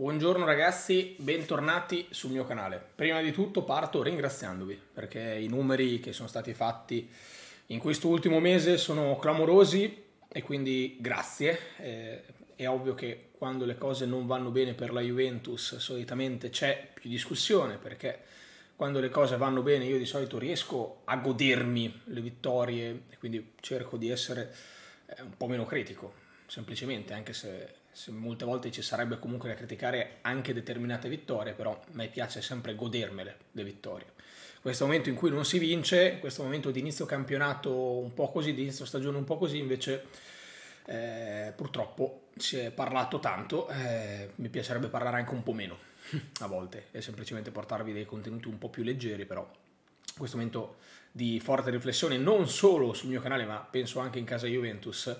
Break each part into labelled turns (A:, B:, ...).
A: Buongiorno ragazzi, bentornati sul mio canale. Prima di tutto parto ringraziandovi perché i numeri che sono stati fatti in questo ultimo mese sono clamorosi e quindi grazie. Eh, è ovvio che quando le cose non vanno bene per la Juventus solitamente c'è più discussione perché quando le cose vanno bene io di solito riesco a godermi le vittorie e quindi cerco di essere eh, un po' meno critico, semplicemente, anche se molte volte ci sarebbe comunque da criticare anche determinate vittorie, però a me piace sempre godermele le vittorie. Questo momento in cui non si vince, questo momento di inizio campionato un po' così, di inizio stagione un po' così, invece eh, purtroppo si è parlato tanto, eh, mi piacerebbe parlare anche un po' meno a volte e semplicemente portarvi dei contenuti un po' più leggeri, però questo momento di forte riflessione non solo sul mio canale ma penso anche in casa Juventus,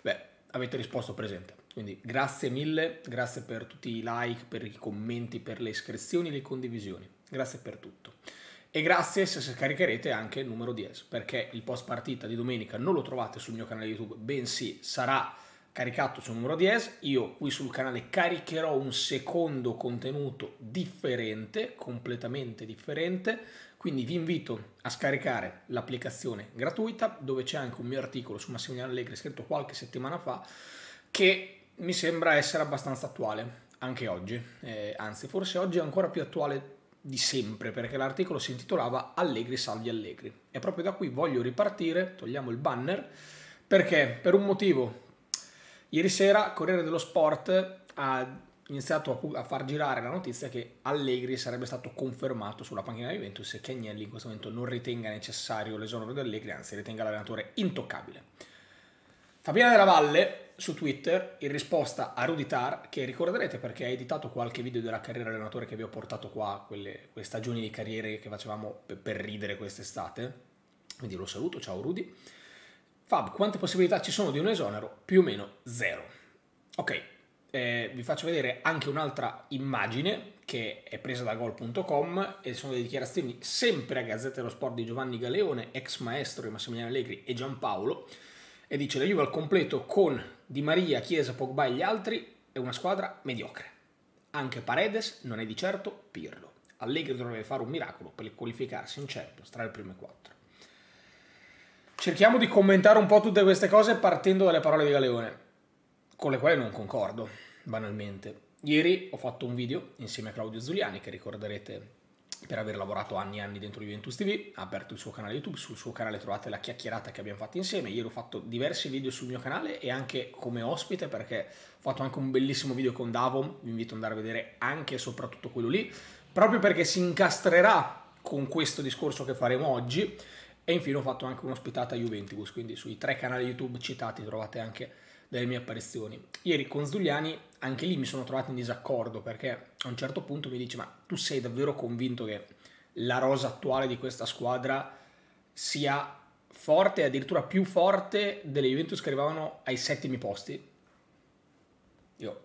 A: beh, avete risposto presente. Quindi grazie mille, grazie per tutti i like, per i commenti, per le iscrizioni le condivisioni. Grazie per tutto. E grazie se scaricherete anche il numero 10, perché il post partita di domenica non lo trovate sul mio canale YouTube, bensì sarà caricato sul numero 10. Io qui sul canale caricherò un secondo contenuto differente, completamente differente, quindi vi invito a scaricare l'applicazione gratuita dove c'è anche un mio articolo su Massimiliano Allegri scritto qualche settimana fa che mi sembra essere abbastanza attuale anche oggi, eh, anzi forse oggi è ancora più attuale di sempre perché l'articolo si intitolava Allegri salvi Allegri. E proprio da qui voglio ripartire, togliamo il banner, perché per un motivo. Ieri sera Corriere dello Sport ha iniziato a, far girare la notizia che Allegri sarebbe stato confermato sulla panchina di Juventus e che Agnelli in questo momento non ritenga necessario l'esonero di Allegri, anzi ritenga l'allenatore intoccabile. Fabiana della Valle su Twitter in risposta a Rudy Tar, che ricorderete perché ha editato qualche video della carriera allenatore che vi ho portato qua, quelle, quelle stagioni di carriere che facevamo per, per ridere quest'estate. Quindi lo saluto, ciao Rudy. Fab, quante possibilità ci sono di un esonero? Più o meno zero. Ok, eh, vi faccio vedere anche un'altra immagine che è presa da gol.com e sono le dichiarazioni sempre a Gazzetta dello Sport di Giovanni Galeone, ex maestro di Massimiliano Allegri e Giampaolo e dice la Juve al completo con Di Maria, Chiesa, Pogba e gli altri è una squadra mediocre. Anche Paredes non è di certo Pirlo. Allegri dovrebbe fare un miracolo per qualificarsi in Champions tra le prime quattro. Cerchiamo di commentare un po' tutte queste cose partendo dalle parole di Galeone, con le quali non concordo, banalmente. Ieri ho fatto un video insieme a Claudio Zuliani, che ricorderete per aver lavorato anni e anni dentro Juventus TV, ha aperto il suo canale YouTube, sul suo canale trovate la chiacchierata che abbiamo fatto insieme, ieri ho fatto diversi video sul mio canale e anche come ospite perché ho fatto anche un bellissimo video con Davon, vi invito ad andare a vedere anche e soprattutto quello lì, proprio perché si incastrerà con questo discorso che faremo oggi e infine ho fatto anche un'ospitata a Juventus, quindi sui tre canali YouTube citati trovate anche delle mie apparizioni. Ieri con Zuliani anche lì mi sono trovato in disaccordo perché a un certo punto mi dice ma tu sei davvero convinto che la rosa attuale di questa squadra sia forte, addirittura più forte delle Juventus che arrivavano ai settimi posti? Io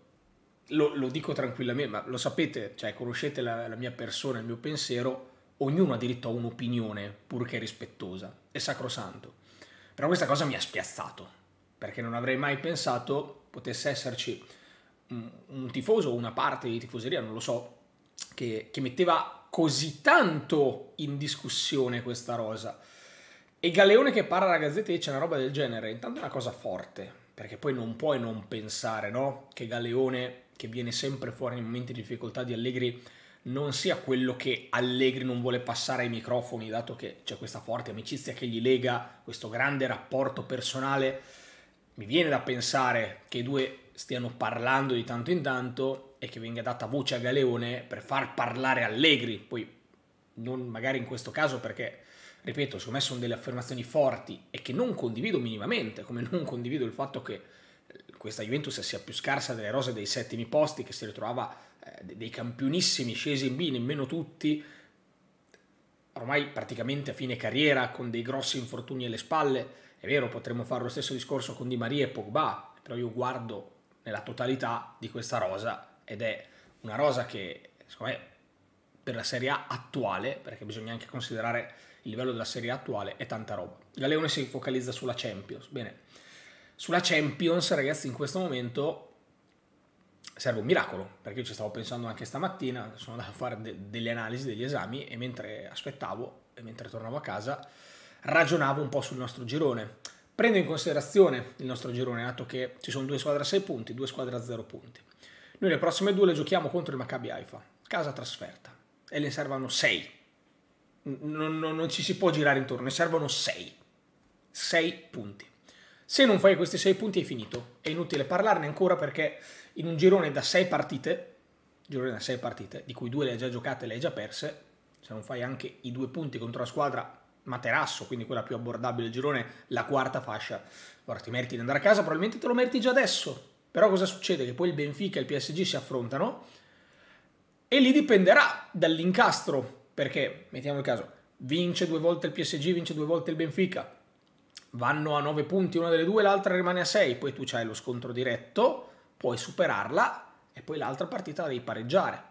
A: lo, lo dico tranquillamente, ma lo sapete, cioè conoscete la, la mia persona, il mio pensiero, ognuno ha diritto a un'opinione purché rispettosa, è sacrosanto. Però questa cosa mi ha spiazzato, perché non avrei mai pensato potesse esserci un, tifoso o una parte di tifoseria, non lo so, che, che metteva così tanto in discussione questa rosa. E Galeone che parla alla Gazzetta e dice una roba del genere, intanto è una cosa forte, perché poi non puoi non pensare, no? Che Galeone, che viene sempre fuori nei momenti di difficoltà di Allegri, non sia quello che Allegri non vuole passare ai microfoni, dato che c'è questa forte amicizia che gli lega, questo grande rapporto personale mi viene da pensare che i due stiano parlando di tanto in tanto e che venga data voce a Galeone per far parlare Allegri, poi non magari in questo caso perché, ripeto, secondo me sono delle affermazioni forti e che non condivido minimamente, come non condivido il fatto che questa Juventus sia più scarsa delle rose dei settimi posti, che si ritrovava eh, dei campionissimi scesi in B, nemmeno tutti, ormai praticamente a fine carriera, con dei grossi infortuni alle spalle, è vero, potremmo fare lo stesso discorso con Di Maria e Pogba, però io guardo nella totalità di questa rosa ed è una rosa che, secondo me, per la Serie A attuale, perché bisogna anche considerare il livello della Serie A attuale, è tanta roba. La Leone si focalizza sulla Champions. Bene, sulla Champions, ragazzi, in questo momento serve un miracolo, perché io ci stavo pensando anche stamattina, sono andato a fare de- delle analisi degli esami e mentre aspettavo e mentre tornavo a casa ragionavo un po' sul nostro girone. Prendo in considerazione il nostro girone, dato che ci sono due squadre a 6 punti, due squadre a 0 punti. Noi le prossime due le giochiamo contro il Maccabi Haifa, casa trasferta, e ne servono 6. Non, non, non ci si può girare intorno, ne servono 6. 6 punti. Se non fai questi 6 punti è finito, è inutile parlarne ancora perché in un girone da 6 partite, girone da 6 partite, di cui due le hai già giocate e le hai già perse, se non fai anche i due punti contro la squadra materasso, quindi quella più abbordabile del girone, la quarta fascia, ora ti meriti di andare a casa, probabilmente te lo meriti già adesso. Però cosa succede? Che poi il Benfica e il PSG si affrontano e lì dipenderà dall'incastro, perché mettiamo il caso, vince due volte il PSG, vince due volte il Benfica, vanno a 9 punti una delle due, l'altra rimane a 6, poi tu hai lo scontro diretto, puoi superarla e poi l'altra partita la devi pareggiare.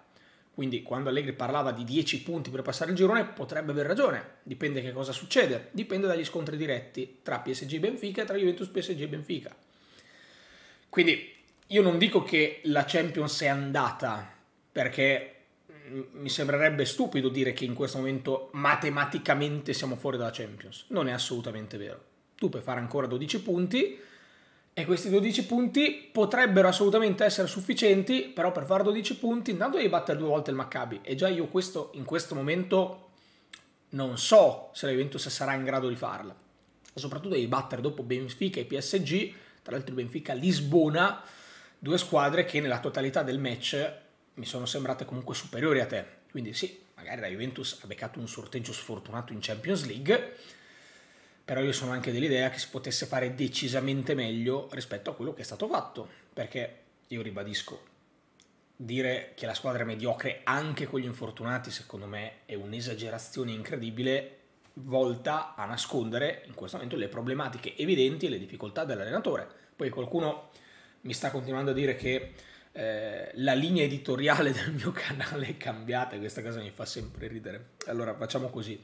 A: Quindi quando Allegri parlava di 10 punti per passare il girone potrebbe aver ragione, dipende che cosa succede, dipende dagli scontri diretti tra PSG e Benfica e tra Juventus, PSG e Benfica. Quindi io non dico che la Champions è andata perché mi sembrerebbe stupido dire che in questo momento matematicamente siamo fuori dalla Champions. Non è assolutamente vero. Tu puoi fare ancora 12 punti e questi 12 punti potrebbero assolutamente essere sufficienti, però per fare 12 punti intanto devi battere due volte il Maccabi e già io questo in questo momento non so se la Juventus sarà in grado di farla. Soprattutto devi battere dopo Benfica e PSG, tra l'altro Benfica Lisbona, due squadre che nella totalità del match mi sono sembrate comunque superiori a te. Quindi sì, magari la Juventus ha beccato un sorteggio sfortunato in Champions League, però io sono anche dell'idea che si potesse fare decisamente meglio rispetto a quello che è stato fatto, perché io ribadisco, dire che la squadra è mediocre anche con gli infortunati secondo me è un'esagerazione incredibile volta a nascondere in questo momento le problematiche evidenti e le difficoltà dell'allenatore. Poi qualcuno mi sta continuando a dire che eh, la linea editoriale del mio canale è cambiata e questa cosa mi fa sempre ridere. Allora facciamo così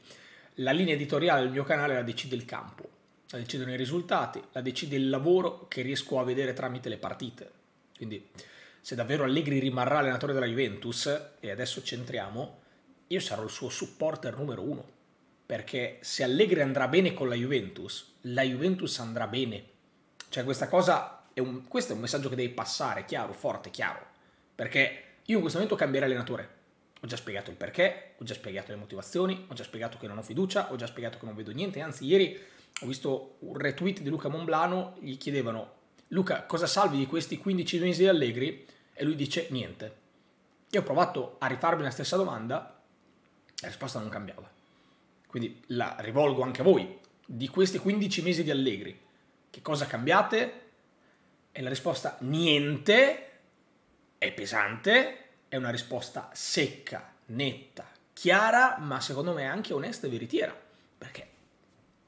A: la linea editoriale del mio canale la decide il campo, la decidono i risultati, la decide il lavoro che riesco a vedere tramite le partite. Quindi se davvero Allegri rimarrà allenatore della Juventus, e adesso centriamo, io sarò il suo supporter numero uno. Perché se Allegri andrà bene con la Juventus, la Juventus andrà bene. Cioè questa cosa, è un, questo è un messaggio che devi passare, chiaro, forte, chiaro. Perché io in questo momento cambierei allenatore ho già spiegato il perché, ho già spiegato le motivazioni, ho già spiegato che non ho fiducia, ho già spiegato che non vedo niente. Anzi, ieri ho visto un retweet di Luca Monblano, gli chiedevano Luca cosa salvi di questi 15 mesi di Allegri? E lui dice niente. Io ho provato a rifarmi la stessa domanda, la risposta non cambiava. Quindi la rivolgo anche a voi. Di questi 15 mesi di Allegri, che cosa cambiate? E la risposta niente, è pesante, è una risposta secca, netta, chiara, ma secondo me anche onesta e veritiera, perché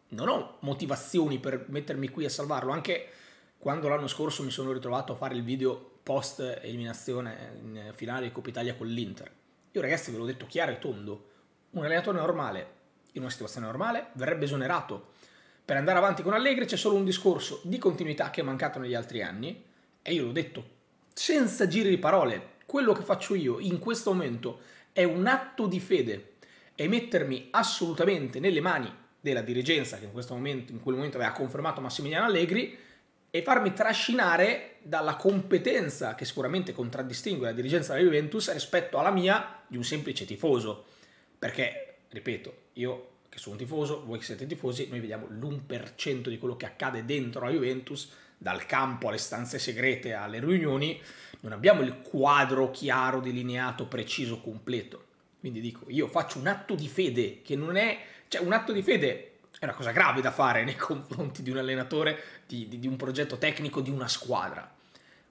A: non ho motivazioni per mettermi qui a salvarlo, anche quando l'anno scorso mi sono ritrovato a fare il video post eliminazione in finale di Coppa Italia con l'Inter. Io ragazzi ve l'ho detto chiaro e tondo, un allenatore normale, in una situazione normale, verrebbe esonerato. Per andare avanti con Allegri c'è solo un discorso di continuità che è mancato negli altri anni, e io l'ho detto senza giri di parole, quello che faccio io in questo momento è un atto di fede e mettermi assolutamente nelle mani della dirigenza che in, questo momento, in quel momento aveva confermato Massimiliano Allegri e farmi trascinare dalla competenza che sicuramente contraddistingue la dirigenza della Juventus rispetto alla mia di un semplice tifoso. Perché, ripeto, io che sono un tifoso, voi che siete tifosi, noi vediamo l'1% di quello che accade dentro la Juventus, dal campo alle stanze segrete alle riunioni, non abbiamo il quadro chiaro, delineato, preciso, completo. Quindi dico, io faccio un atto di fede che non è, cioè un atto di fede è una cosa grave da fare nei confronti di un allenatore, di, di, di un progetto tecnico, di una squadra.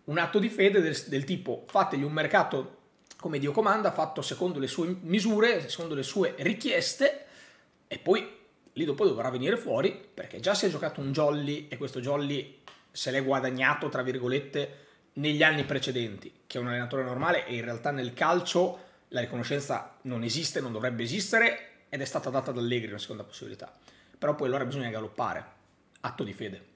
A: Un atto di fede del, del tipo fategli un mercato come Dio comanda, fatto secondo le sue misure, secondo le sue richieste, e poi lì dopo dovrà venire fuori, perché già si è giocato un jolly e questo jolly se l'è guadagnato, tra virgolette, negli anni precedenti, che un allenatore normale e in realtà nel calcio la riconoscenza non esiste, non dovrebbe esistere ed è stata data da Allegri una seconda possibilità. Però poi allora bisogna galoppare, atto di fede.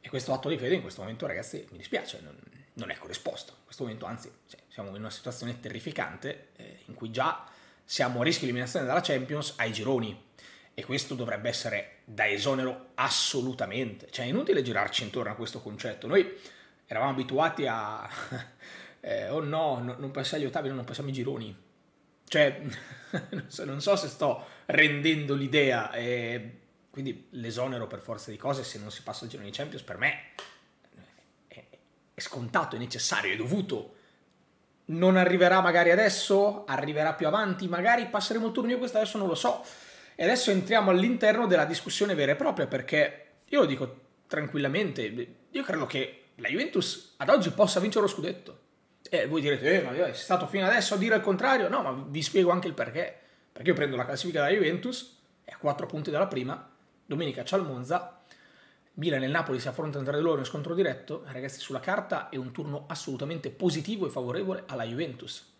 A: E questo atto di fede in questo momento, ragazzi, mi dispiace, non, non è corrisposto. In questo momento, anzi, siamo in una situazione terrificante eh, in cui già siamo a rischio di eliminazione dalla Champions ai gironi e questo dovrebbe essere da esonero assolutamente. Cioè è inutile girarci intorno a questo concetto. Noi eravamo abituati a... eh, oh no, no, non passiamo agli ottavi, non passiamo ai gironi. Cioè, non so se sto rendendo l'idea. Eh, quindi l'esonero per forza di cose, se non si passa al girone di Champions, per me è, è scontato, è necessario, è dovuto non arriverà magari adesso, arriverà più avanti, magari passeremo il turno io questo adesso non lo so. E adesso entriamo all'interno della discussione vera e propria perché io lo dico tranquillamente, io credo che la Juventus ad oggi possa vincere lo scudetto. E voi direte, eh, ma sei stato fino adesso a dire il contrario? No, ma vi spiego anche il perché. Perché io prendo la classifica della Juventus, è a 4 punti dalla prima, domenica c'è il Monza, Milan e Napoli si affrontano tra di loro in scontro diretto, ragazzi sulla carta è un turno assolutamente positivo e favorevole alla Juventus.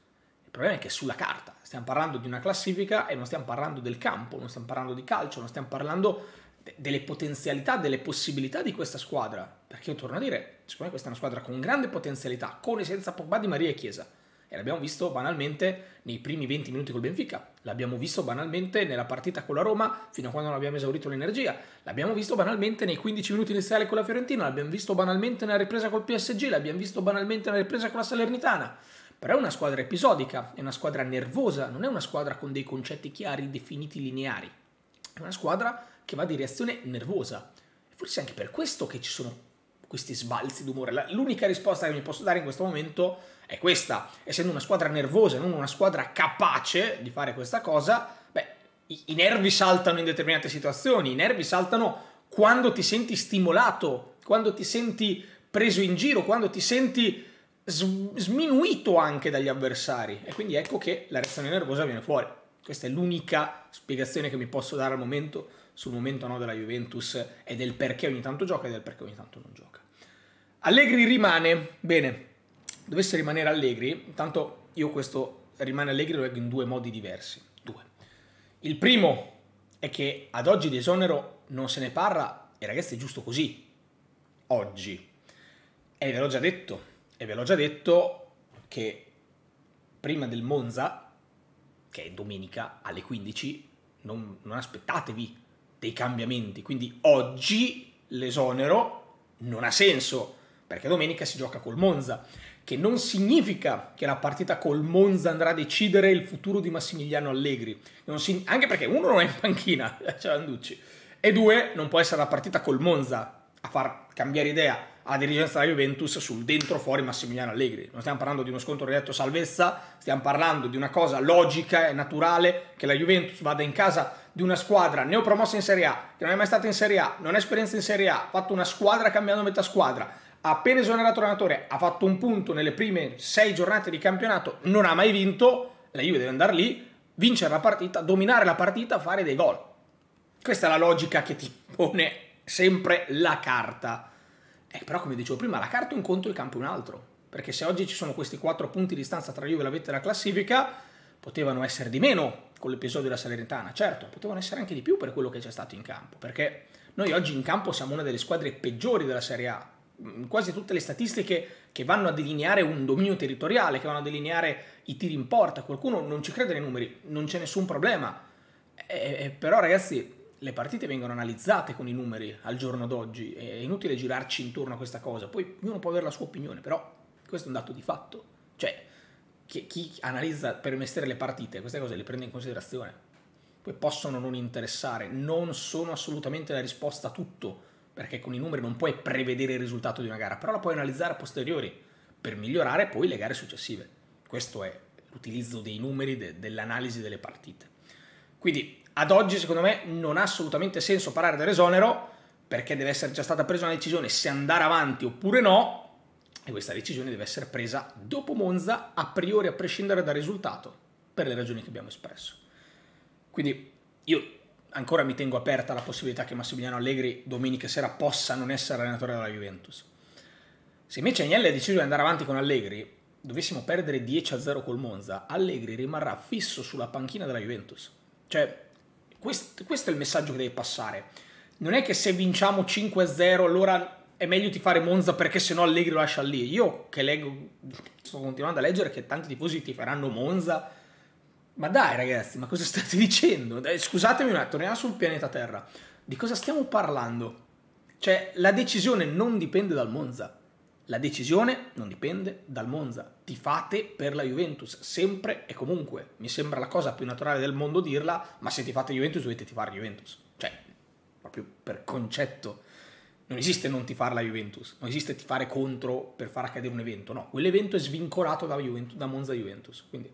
A: Il problema è che sulla carta stiamo parlando di una classifica e non stiamo parlando del campo, non stiamo parlando di calcio, non stiamo parlando de- delle potenzialità, delle possibilità di questa squadra. Perché io torno a dire, secondo me questa è una squadra con grande potenzialità, con e senza Pogba di Maria e Chiesa e l'abbiamo visto banalmente nei primi 20 minuti col Benfica, l'abbiamo visto banalmente nella partita con la Roma fino a quando non abbiamo esaurito l'energia, l'abbiamo visto banalmente nei 15 minuti iniziali con la Fiorentina, l'abbiamo visto banalmente nella ripresa col PSG, l'abbiamo visto banalmente nella ripresa con la Salernitana. Però è una squadra episodica, è una squadra nervosa, non è una squadra con dei concetti chiari, definiti, lineari. È una squadra che va di reazione nervosa. Forse anche per questo che ci sono questi sbalzi d'umore. L'unica risposta che mi posso dare in questo momento è questa. Essendo una squadra nervosa, non una squadra capace di fare questa cosa, beh, i, i nervi saltano in determinate situazioni, i nervi saltano quando ti senti stimolato, quando ti senti preso in giro, quando ti senti sminuito anche dagli avversari. E quindi ecco che la reazione nervosa viene fuori. Questa è l'unica spiegazione che mi posso dare al momento sul momento no, della Juventus e del perché ogni tanto gioca e del perché ogni tanto non gioca. Allegri rimane, bene, dovesse rimanere Allegri, intanto io questo rimane Allegri lo leggo in due modi diversi. Due. Il primo è che ad oggi di esonero non se ne parla e ragazzi è giusto così. Oggi. E ve l'ho già detto, e ve l'ho già detto che prima del Monza, che è domenica alle 15, non, non aspettatevi dei cambiamenti. Quindi oggi l'esonero non ha senso, perché domenica si gioca col Monza, che non significa che la partita col Monza andrà a decidere il futuro di Massimiliano Allegri, si... anche perché uno non è in panchina, c'è Landucci, e due non può essere la partita col Monza a far cambiare idea alla dirigenza della Juventus sul dentro fuori Massimiliano Allegri. Non stiamo parlando di uno scontro diretto salvezza, stiamo parlando di una cosa logica e naturale che la Juventus vada in casa di una squadra neopromossa in Serie A, che non è mai stata in Serie A, non ha esperienza in Serie A, ha fatto una squadra cambiando metà squadra, ha appena esonerato l'allenatore, ha fatto un punto nelle prime sei giornate di campionato, non ha mai vinto, la Juve deve andare lì, vincere la partita, dominare la partita, fare dei gol. Questa è la logica che ti pone sempre la carta eh, però come dicevo prima, la carta è un conto e il campo è un altro. Perché se oggi ci sono questi quattro punti di distanza tra Juve e la Vetta e la classifica, potevano essere di meno con l'episodio della Salernitana. Certo, potevano essere anche di più per quello che c'è stato in campo. Perché noi oggi in campo siamo una delle squadre peggiori della Serie A. In quasi tutte le statistiche che vanno a delineare un dominio territoriale, che vanno a delineare i tiri in porta. Qualcuno non ci crede nei numeri, non c'è nessun problema. Eh, eh, però ragazzi, le partite vengono analizzate con i numeri al giorno d'oggi, è inutile girarci intorno a questa cosa, poi ognuno può avere la sua opinione, però questo è un dato di fatto, cioè chi, chi analizza per mestiere le partite queste cose le prende in considerazione, poi possono non interessare, non sono assolutamente la risposta a tutto, perché con i numeri non puoi prevedere il risultato di una gara, però la puoi analizzare a posteriori per migliorare poi le gare successive, questo è l'utilizzo dei numeri, de, dell'analisi delle partite. Quindi ad oggi secondo me non ha assolutamente senso parlare dell'esonero perché deve essere già stata presa una decisione se andare avanti oppure no e questa decisione deve essere presa dopo Monza a priori a prescindere dal risultato per le ragioni che abbiamo espresso. Quindi io ancora mi tengo aperta la possibilità che Massimiliano Allegri domenica sera possa non essere allenatore della Juventus. Se invece Agnelli ha deciso di andare avanti con Allegri, dovessimo perdere 10-0 col Monza, Allegri rimarrà fisso sulla panchina della Juventus. Cioè, questo, questo è il messaggio che deve passare. Non è che se vinciamo 5-0 allora è meglio ti fare Monza perché sennò Allegri lo lascia lì. Io che leggo, sto continuando a leggere che tanti tifosi ti faranno Monza. Ma dai ragazzi, ma cosa state dicendo? Dai, scusatemi un attimo, torniamo sul pianeta Terra. Di cosa stiamo parlando? Cioè, la decisione non dipende dal Monza. La decisione non dipende dal Monza. Ti fate per la Juventus, sempre e comunque. Mi sembra la cosa più naturale del mondo dirla, ma se ti fate Juventus dovete tifare Juventus. Cioè, proprio per concetto. Non esiste non tifare la Juventus, non esiste tifare contro per far accadere un evento, no. Quell'evento è svincolato da, Juventus, da Monza Juventus. Quindi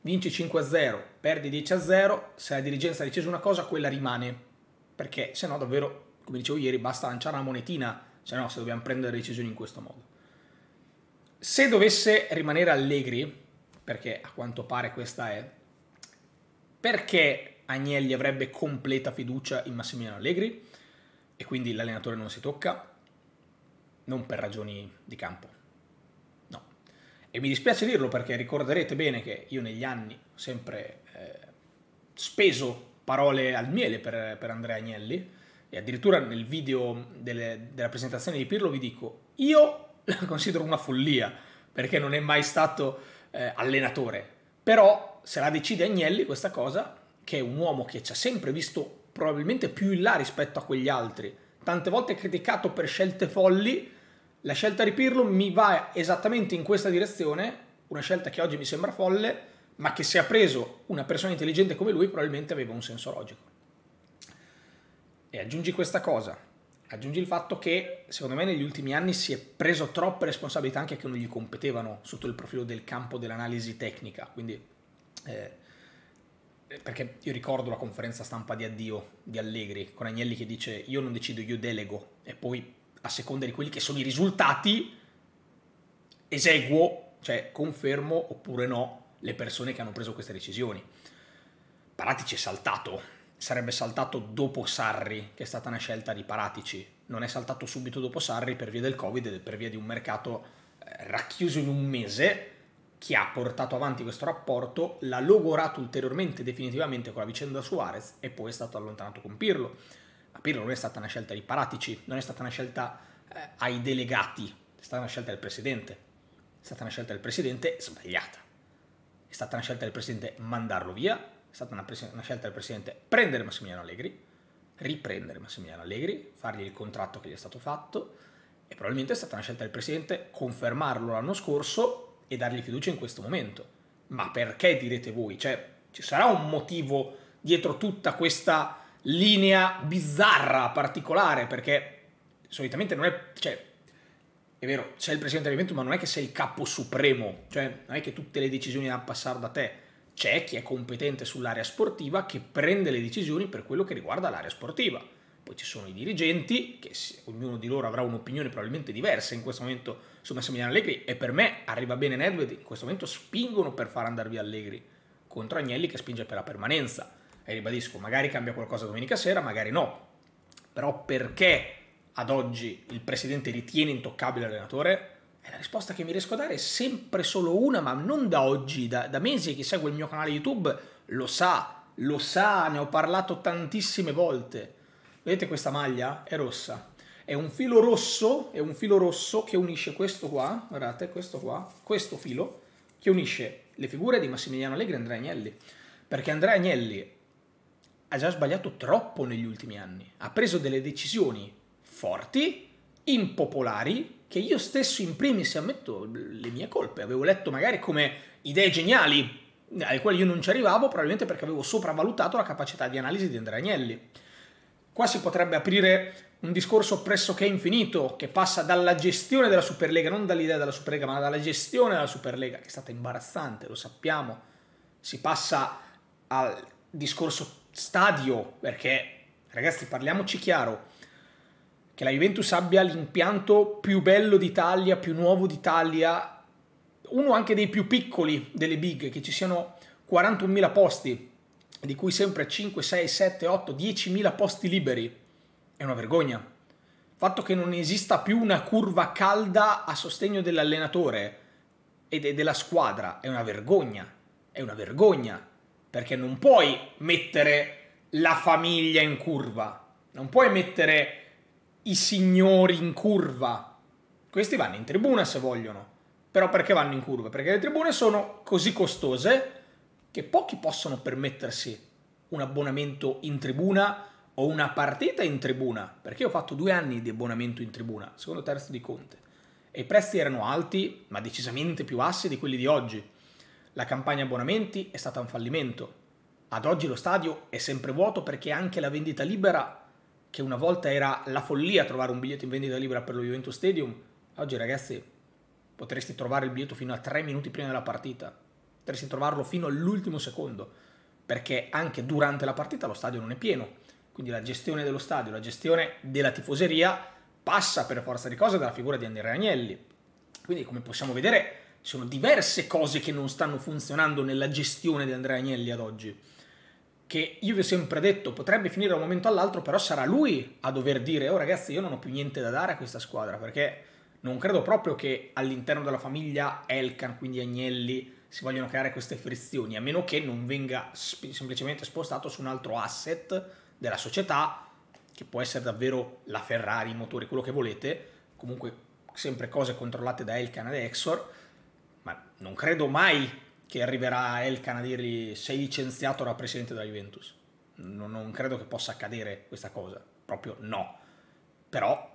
A: vinci 5-0, perdi 10-0, se la dirigenza ha deciso una cosa, quella rimane. Perché se no davvero, come dicevo ieri, basta lanciare una monetina se no se dobbiamo prendere decisioni in questo modo. Se dovesse rimanere Allegri, perché a quanto pare questa è, perché Agnelli avrebbe completa fiducia in Massimiliano Allegri e quindi l'allenatore non si tocca? Non per ragioni di campo, no. E mi dispiace dirlo perché ricorderete bene che io negli anni ho sempre eh, speso parole al miele per, per Andrea Agnelli, e addirittura nel video delle, della presentazione di Pirlo vi dico, io la considero una follia, perché non è mai stato eh, allenatore, però se la decide Agnelli questa cosa, che è un uomo che ci ha sempre visto probabilmente più in là rispetto a quegli altri, tante volte criticato per scelte folli, la scelta di Pirlo mi va esattamente in questa direzione, una scelta che oggi mi sembra folle, ma che se ha preso una persona intelligente come lui probabilmente aveva un senso logico. E aggiungi questa cosa, aggiungi il fatto che secondo me negli ultimi anni si è preso troppe responsabilità anche che non gli competevano sotto il profilo del campo dell'analisi tecnica, quindi eh, perché io ricordo la conferenza stampa di addio di Allegri con Agnelli che dice io non decido, io delego e poi a seconda di quelli che sono i risultati eseguo, cioè confermo oppure no le persone che hanno preso queste decisioni. Paratici è saltato sarebbe saltato dopo Sarri, che è stata una scelta di Paratici. Non è saltato subito dopo Sarri per via del Covid e per via di un mercato eh, racchiuso in un mese che ha portato avanti questo rapporto, l'ha logorato ulteriormente definitivamente con la vicenda Suarez e poi è stato allontanato con Pirlo. Ma Pirlo non è stata una scelta di Paratici, non è stata una scelta eh, ai delegati, è stata una scelta del presidente. È stata una scelta del presidente sbagliata. È stata una scelta del presidente mandarlo via stata una, una scelta del presidente prendere Massimiliano Allegri, riprendere Massimiliano Allegri, fargli il contratto che gli è stato fatto e probabilmente è stata una scelta del presidente confermarlo l'anno scorso e dargli fiducia in questo momento. Ma perché direte voi? Cioè, ci sarà un motivo dietro tutta questa linea bizzarra, particolare, perché solitamente non è... Cioè, è vero, c'è il presidente dell'evento, ma non è che sei il capo supremo, cioè non è che tutte le decisioni devono passare da te c'è chi è competente sull'area sportiva che prende le decisioni per quello che riguarda l'area sportiva. Poi ci sono i dirigenti, che ognuno di loro avrà un'opinione probabilmente diversa in questo momento su Massimiliano Allegri, e per me arriva bene Nedved, in questo momento spingono per far andare via Allegri, contro Agnelli che spinge per la permanenza. E ribadisco, magari cambia qualcosa domenica sera, magari no. Però perché ad oggi il presidente ritiene intoccabile l'allenatore? E la risposta che mi riesco a dare è sempre solo una, ma non da oggi, da, da mesi. Chi segue il mio canale YouTube lo sa, lo sa, ne ho parlato tantissime volte. Vedete questa maglia? È rossa. È un filo rosso, è un filo rosso che unisce questo qua, guardate, questo qua, questo filo, che unisce le figure di Massimiliano Allegri e Andrea Agnelli. Perché Andrea Agnelli ha già sbagliato troppo negli ultimi anni. Ha preso delle decisioni forti, impopolari, che io stesso in primis ammetto le mie colpe, avevo letto magari come idee geniali alle quali io non ci arrivavo, probabilmente perché avevo sopravvalutato la capacità di analisi di Andrea Agnelli. Qua si potrebbe aprire un discorso pressoché infinito che passa dalla gestione della Superlega, non dall'idea della Superlega, ma dalla gestione della Superlega, che è stata imbarazzante, lo sappiamo. Si passa al discorso stadio, perché ragazzi parliamoci chiaro, che la Juventus abbia l'impianto più bello d'Italia, più nuovo d'Italia, uno anche dei più piccoli delle big, che ci siano 41.000 posti, di cui sempre 5, 6, 7, 8, 10.000 posti liberi, è una vergogna. Il fatto che non esista più una curva calda a sostegno dell'allenatore e della squadra è una vergogna, è una vergogna, perché non puoi mettere la famiglia in curva, non puoi mettere i signori in curva. Questi vanno in tribuna se vogliono. Però perché vanno in curva? Perché le tribune sono così costose che pochi possono permettersi un abbonamento in tribuna o una partita in tribuna. Perché io ho fatto due anni di abbonamento in tribuna, secondo terzo di Conte. E i prezzi erano alti, ma decisamente più bassi di quelli di oggi. La campagna abbonamenti è stata un fallimento. Ad oggi lo stadio è sempre vuoto perché anche la vendita libera che una volta era la follia trovare un biglietto in vendita libera per lo Juventus Stadium, oggi ragazzi potresti trovare il biglietto fino a tre minuti prima della partita, potresti trovarlo fino all'ultimo secondo, perché anche durante la partita lo stadio non è pieno, quindi la gestione dello stadio, la gestione della tifoseria passa per forza di cose dalla figura di Andrea Agnelli. Quindi come possiamo vedere sono diverse cose che non stanno funzionando nella gestione di Andrea Agnelli ad oggi che io vi ho sempre detto potrebbe finire da un momento all'altro, però sarà lui a dover dire, oh ragazzi io non ho più niente da dare a questa squadra, perché non credo proprio che all'interno della famiglia Elkan, quindi Agnelli, si vogliono creare queste frizioni, a meno che non venga semplicemente spostato su un altro asset della società, che può essere davvero la Ferrari, i motori, quello che volete, comunque sempre cose controllate da Elkan ed Exor, ma non credo mai che arriverà Elkan a dirgli sei licenziato da presidente della Juventus. Non, non, credo che possa accadere questa cosa, proprio no. Però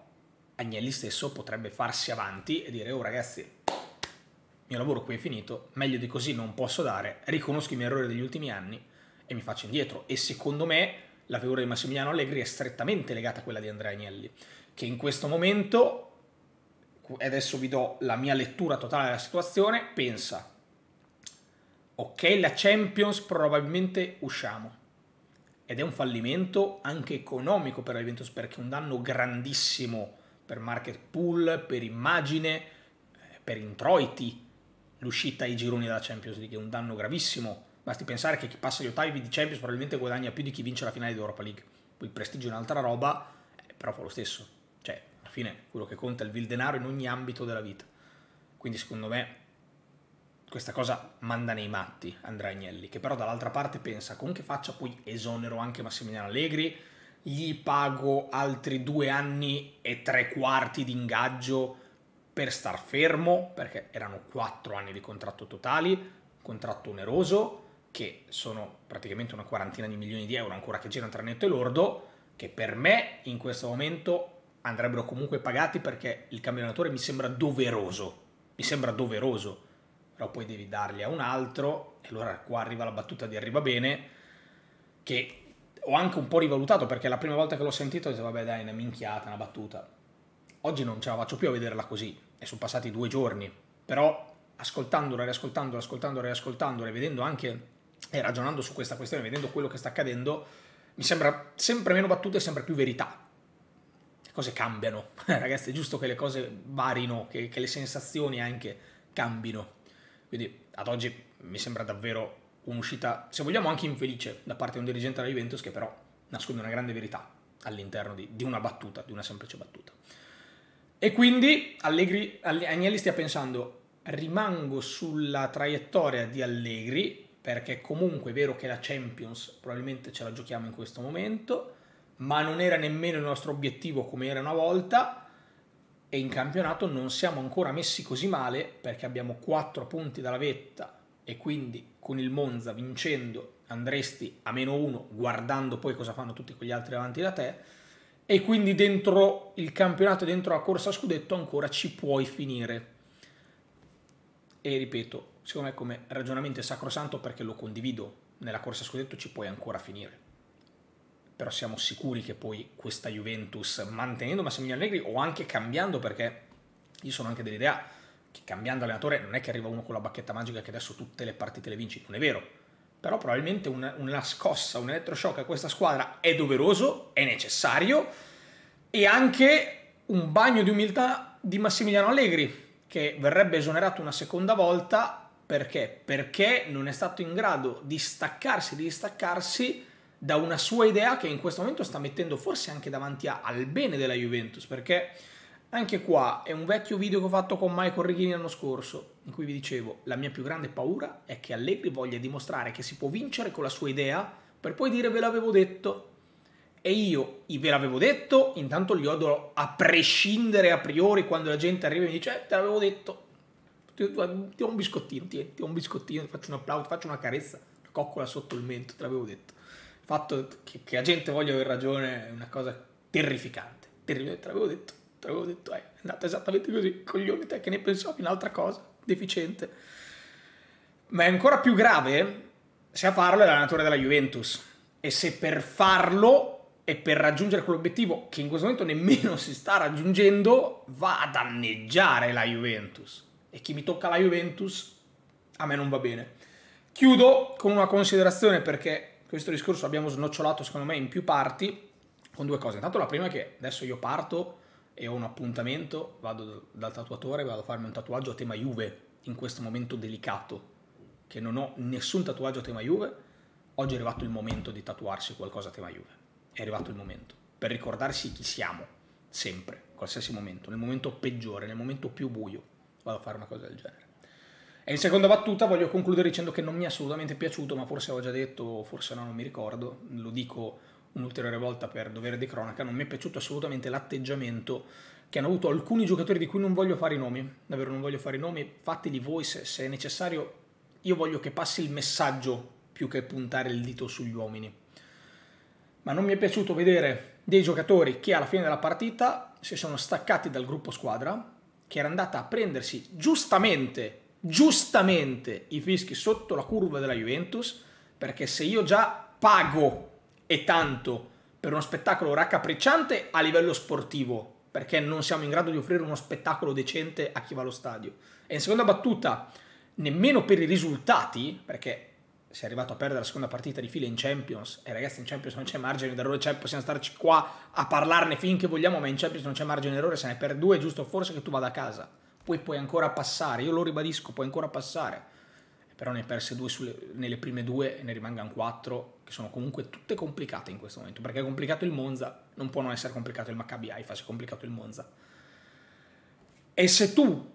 A: Agnelli stesso potrebbe farsi avanti e dire oh ragazzi, il mio lavoro qui è finito, meglio di così non posso dare, riconosco i miei errori degli ultimi anni e mi faccio indietro. E secondo me la figura di Massimiliano Allegri è strettamente legata a quella di Andrea Agnelli, che in questo momento, e adesso vi do la mia lettura totale della situazione, pensa ok, la Champions probabilmente usciamo. Ed è un fallimento anche economico per la Juventus perché è un danno grandissimo per market pool, per immagine, eh, per introiti. L'uscita ai gironi della Champions League è un danno gravissimo. Basti pensare che chi passa gli ottavi di Champions probabilmente guadagna più di chi vince la finale di Europa League. Poi il prestigio è un'altra roba, eh, però fa lo stesso. Cioè, alla fine quello che conta è il vil denaro in ogni ambito della vita. Quindi secondo me questa cosa manda nei matti Andrea Agnelli, che però dall'altra parte pensa con che faccia poi esonero anche Massimiliano Allegri, gli pago altri due anni e tre quarti di ingaggio per star fermo, perché erano quattro anni di contratto totali, contratto oneroso, che sono praticamente una quarantina di milioni di euro ancora che girano tra netto e lordo, che per me in questo momento andrebbero comunque pagati perché il campionatore mi sembra doveroso, mi sembra doveroso però poi devi darli a un altro e allora qua arriva la battuta di Arriva Bene che ho anche un po' rivalutato perché la prima volta che l'ho sentito ho detto vabbè dai una minchiata, una battuta. Oggi non ce la faccio più a vederla così e sono passati due giorni, però ascoltandola, riascoltandola, ascoltandola, riascoltandola e vedendo anche e ragionando su questa questione, vedendo quello che sta accadendo, mi sembra sempre meno battute e sempre più verità. Le cose cambiano, ragazzi, è giusto che le cose varino, che, che le sensazioni anche cambino. Quindi ad oggi mi sembra davvero un'uscita, se vogliamo anche infelice, da parte di un dirigente della Juventus che però nasconde una grande verità all'interno di, di una battuta, di una semplice battuta. E quindi Allegri, Agnelli stia pensando, rimango sulla traiettoria di Allegri, perché comunque è vero che la Champions probabilmente ce la giochiamo in questo momento, ma non era nemmeno il nostro obiettivo come era una volta, e in campionato non siamo ancora messi così male perché abbiamo 4 punti dalla vetta e quindi con il Monza vincendo andresti a meno 1 guardando poi cosa fanno tutti quegli altri davanti da te. E quindi dentro il campionato, dentro la corsa a scudetto ancora ci puoi finire. E ripeto, secondo me come ragionamento è sacrosanto perché lo condivido, nella corsa a scudetto ci puoi ancora finire però siamo sicuri che poi questa Juventus, mantenendo Massimiliano Allegri o anche cambiando, perché io sono anche dell'idea che cambiando allenatore non è che arriva uno con la bacchetta magica che adesso tutte le partite le vinci, non è vero. Però probabilmente una, una scossa, un elettroshock a questa squadra è doveroso, è necessario e anche un bagno di umiltà di Massimiliano Allegri che verrebbe esonerato una seconda volta perché? Perché non è stato in grado di staccarsi, di distaccarsi da una sua idea che in questo momento sta mettendo forse anche davanti a, al bene della Juventus, perché anche qua è un vecchio video che ho fatto con Michael Righini l'anno scorso, in cui vi dicevo, la mia più grande paura è che Allegri voglia dimostrare che si può vincere con la sua idea, per poi dire ve l'avevo detto. E io ve l'avevo detto, intanto gli odo a prescindere a priori quando la gente arriva e mi dice, eh, te l'avevo detto, ti, ti ho un biscottino, ti, ti ho un biscottino, ti faccio un applauso, ti faccio una carezza, una coccola sotto il mento, te l'avevo detto. Fatto che, che la gente voglia aver ragione è una cosa terrificante, terrificante, te l'avevo detto, te l'avevo detto, eh, è andata esattamente così, coglione te che ne pensavi in altra cosa, deficiente. Ma è ancora più grave se a farlo è l'allenatore della Juventus. E se per farlo e per raggiungere quell'obiettivo, che in questo momento nemmeno si sta raggiungendo, va a danneggiare la Juventus. E chi mi tocca la Juventus, a me non va bene. Chiudo con una considerazione perché questo discorso abbiamo snocciolato secondo me in più parti, con due cose. Intanto la prima è che adesso io parto e ho un appuntamento, vado dal tatuatore, vado a farmi un tatuaggio a tema Juve in questo momento delicato, che non ho nessun tatuaggio a tema Juve, oggi è arrivato il momento di tatuarsi qualcosa a tema Juve. È arrivato il momento per ricordarsi chi siamo, sempre, qualsiasi momento, nel momento peggiore, nel momento più buio, vado a fare una cosa del genere. E in seconda battuta voglio concludere dicendo che non mi è assolutamente piaciuto, ma forse avevo già detto, forse no, non mi ricordo, lo dico un'ulteriore volta per dovere di cronaca, non mi è piaciuto assolutamente l'atteggiamento che hanno avuto alcuni giocatori di cui non voglio fare i nomi, davvero non voglio fare i nomi, fateli voi se, se è necessario, io voglio che passi il messaggio più che puntare il dito sugli uomini. Ma non mi è piaciuto vedere dei giocatori che alla fine della partita si sono staccati dal gruppo squadra, che era andata a prendersi giustamente, giustamente i fischi sotto la curva della Juventus, perché se io già pago e tanto per uno spettacolo raccapricciante a livello sportivo, perché non siamo in grado di offrire uno spettacolo decente a chi va allo stadio. E in seconda battuta, nemmeno per i risultati, perché si è arrivato a perdere la seconda partita di fila in Champions, e ragazzi in Champions non c'è margine d'errore, cioè possiamo starci qua a parlarne finché vogliamo, ma in Champions non c'è margine d'errore, se ne per due è giusto forse che tu vada a casa. Poi puoi ancora passare, io lo ribadisco, puoi ancora passare però ne perse due sulle, nelle prime due e ne rimangano quattro, che sono comunque tutte complicate in questo momento, perché è complicato il Monza, non può non essere complicato il Maccabi Haifa, se è complicato il Monza. E se tu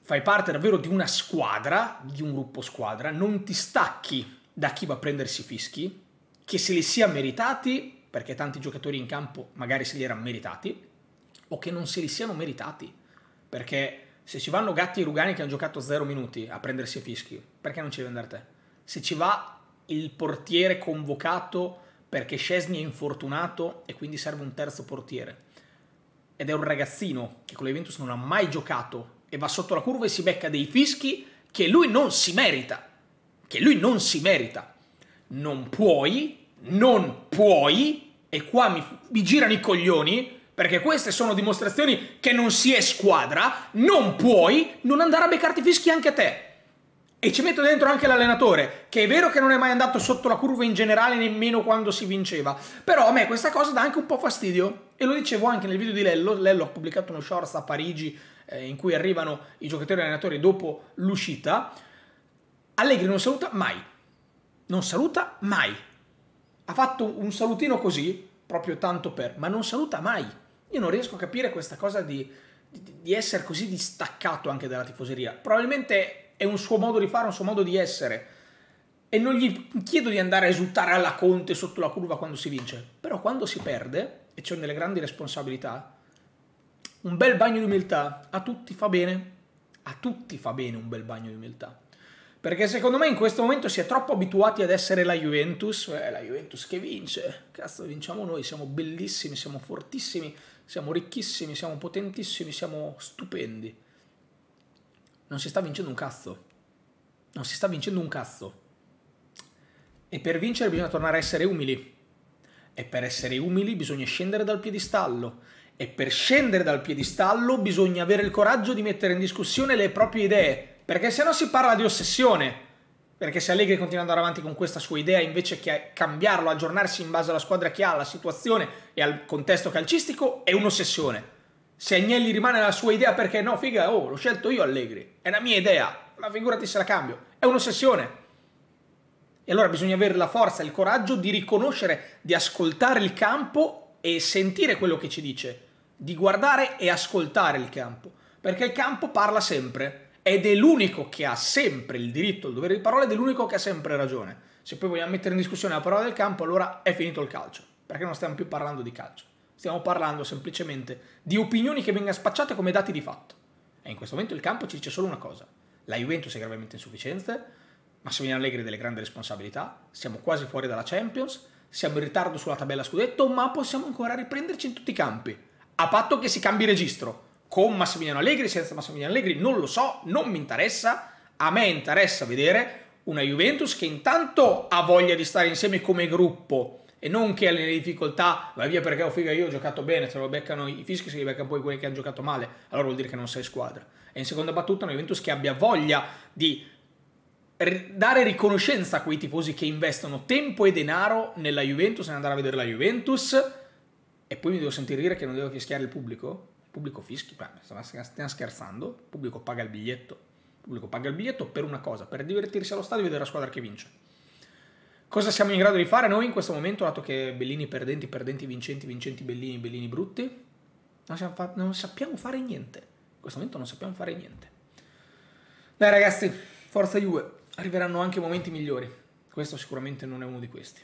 A: fai parte davvero di una squadra, di un gruppo squadra, non ti stacchi da chi va a prendersi fischi, che se li sia meritati, perché tanti giocatori in campo magari se li erano meritati, o che non se li siano meritati, perché se ci vanno Gatti e Rugani che hanno giocato 0 minuti a prendersi a fischi, perché non ci devi andare te? Se ci va il portiere convocato perché Scesni è infortunato e quindi serve un terzo portiere, ed è un ragazzino che con l'Eventus non ha mai giocato e va sotto la curva e si becca dei fischi che lui non si merita, che lui non si merita. Non puoi, non puoi, e qua mi, mi girano i coglioni, perché queste sono dimostrazioni che non si è squadra, non puoi non andare a beccarti fischi anche a te. E ci metto dentro anche l'allenatore, che è vero che non è mai andato sotto la curva in generale nemmeno quando si vinceva, però a me questa cosa dà anche un po' fastidio. E lo dicevo anche nel video di Lello, Lello ha pubblicato uno shorts a Parigi eh, in cui arrivano i giocatori e allenatori dopo l'uscita. Allegri non saluta mai, non saluta mai. Ha fatto un salutino così, proprio tanto per, ma non saluta mai. Io non riesco a capire questa cosa di, di, di essere così distaccato anche dalla tifoseria. Probabilmente è un suo modo di fare, un suo modo di essere. E non gli chiedo di andare a esultare alla Conte sotto la curva quando si vince. Però quando si perde, e c'è delle grandi responsabilità, un bel bagno di umiltà a tutti fa bene. A tutti fa bene un bel bagno di umiltà. Perché secondo me in questo momento si è troppo abituati ad essere la Juventus, eh, la Juventus che vince, cazzo vinciamo noi, siamo bellissimi, siamo fortissimi, siamo ricchissimi, siamo potentissimi, siamo stupendi. Non si sta vincendo un cazzo. Non si sta vincendo un cazzo. E per vincere bisogna tornare a essere umili. E per essere umili bisogna scendere dal piedistallo. E per scendere dal piedistallo bisogna avere il coraggio di mettere in discussione le proprie idee. Perché se no si parla di ossessione. Perché se Allegri continua ad andare avanti con questa sua idea invece che cambiarlo, aggiornarsi in base alla squadra che ha, alla situazione e al contesto calcistico, è un'ossessione. Se Agnelli rimane la sua idea perché no, figa, oh, l'ho scelto io Allegri, è la mia idea, ma figurati se la cambio, è un'ossessione. E allora bisogna avere la forza il coraggio di riconoscere, di ascoltare il campo e sentire quello che ci dice, di guardare e ascoltare il campo, perché il campo parla sempre ed è l'unico che ha sempre il diritto, il dovere di parola ed è l'unico che ha sempre ragione. Se poi vogliamo mettere in discussione la parola del campo, allora è finito il calcio. perché non stiamo più parlando di calcio. Stiamo parlando semplicemente di opinioni che vengono spacciate come dati di fatto. E in questo momento il campo ci dice solo una cosa. La Juventus è gravemente insufficiente, Massimiliano Allegri ha delle grandi responsabilità, siamo quasi fuori dalla Champions, siamo in ritardo sulla tabella scudetto, ma possiamo ancora riprenderci in tutti i campi. A patto che si cambi registro. Con Massimiliano Allegri, senza Massimiliano Allegri, non lo so, non mi interessa. A me interessa vedere una Juventus che intanto ha voglia di stare insieme come gruppo e non che alle difficoltà vai via perché ho oh, figa io ho giocato bene, se lo beccano i fischi, se li beccano poi quelli che hanno giocato male, allora vuol dire che non sei squadra. E in seconda battuta una Juventus che abbia voglia di dare riconoscenza a quei tifosi che investono tempo e denaro nella Juventus e andare a vedere la Juventus e poi mi devo sentire dire che non devo fischiare il pubblico? Pubblico fischi? Stiamo scherzando? Pubblico paga il biglietto. Pubblico paga il biglietto per una cosa, per divertirsi allo stadio e vedere la squadra che vince. Cosa siamo in grado di fare noi in questo momento, dato che Bellini perdenti, perdenti vincenti, vincenti Bellini, Bellini brutti? Non, fa- non sappiamo fare niente. In questo momento non sappiamo fare niente. Dai ragazzi, forza Juve, arriveranno anche momenti migliori. Questo sicuramente non è uno di questi.